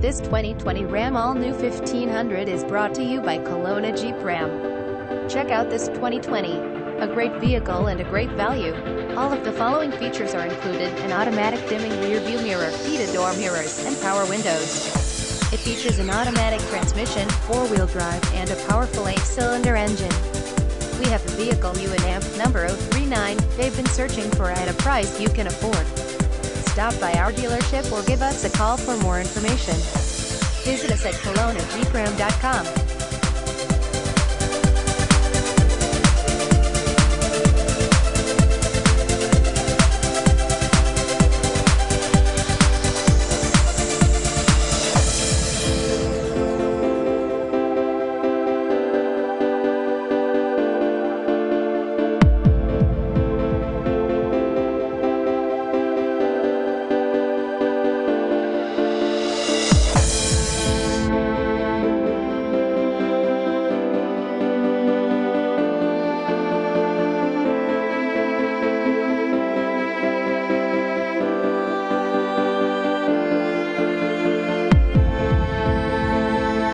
This 2020 Ram All New 1500 is brought to you by Kelowna Jeep Ram. Check out this 2020. A great vehicle and a great value. All of the following features are included, an automatic dimming rear view mirror, heated door mirrors, and power windows. It features an automatic transmission, four-wheel drive, and a powerful eight-cylinder engine. We have a vehicle you and AMP number 039 they've been searching for at a price you can afford. Stop by our dealership or give us a call for more information. Visit us at kelownajeepram.com.